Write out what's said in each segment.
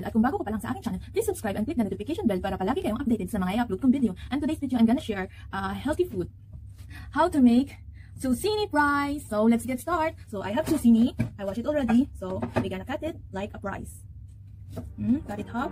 channel at kung bago ka pa lang sa aking channel, please subscribe and click the notification bell para palagi kayong updated sa mga i-upload kong video. And today's video, I'm gonna share uh, healthy food. How to make zucchini fries. So let's get started. So I have zucchini. I wash it already. So we're gonna cut it like a fries. Mm, cut it up.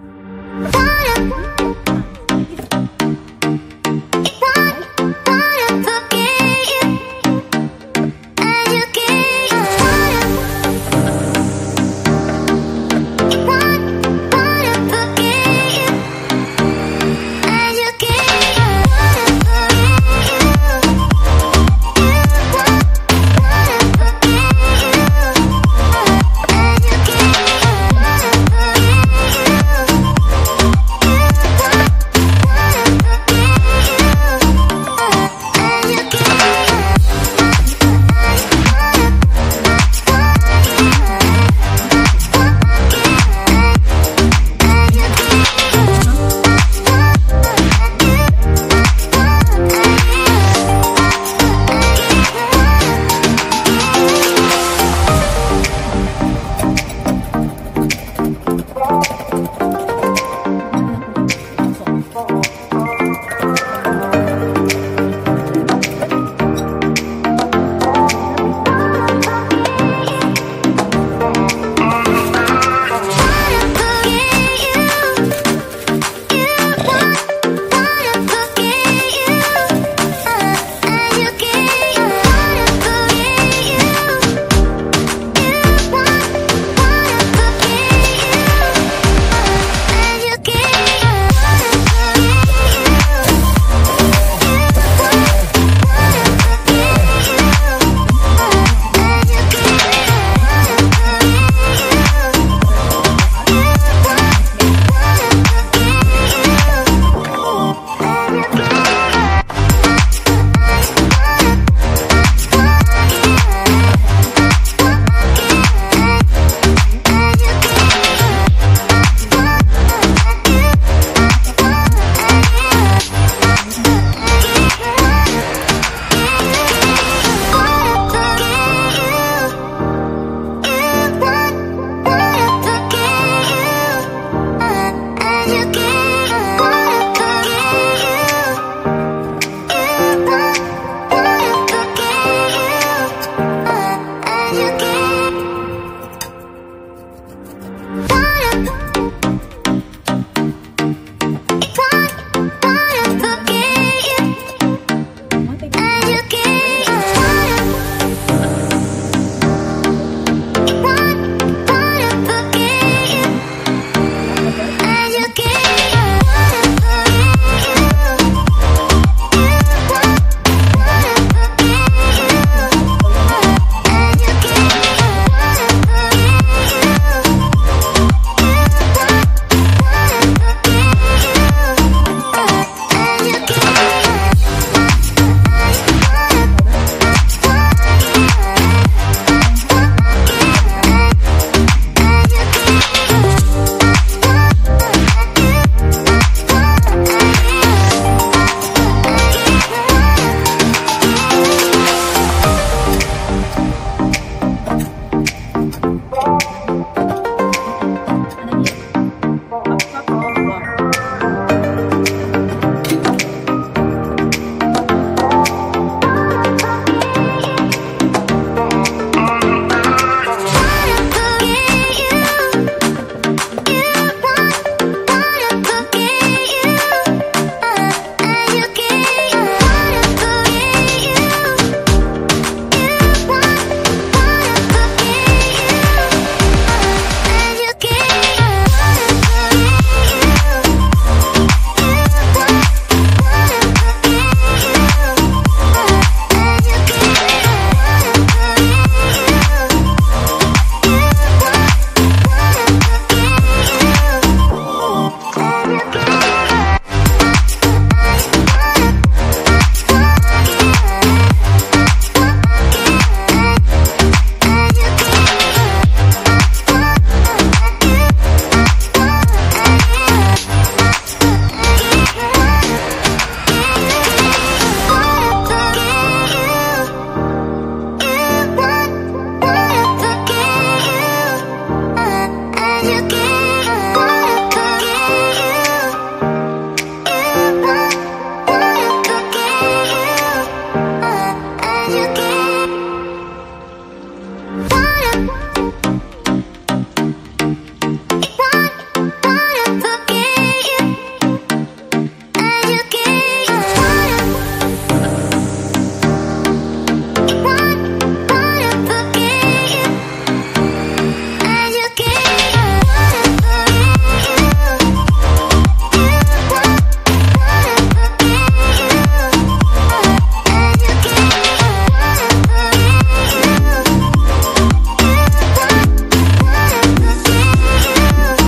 you can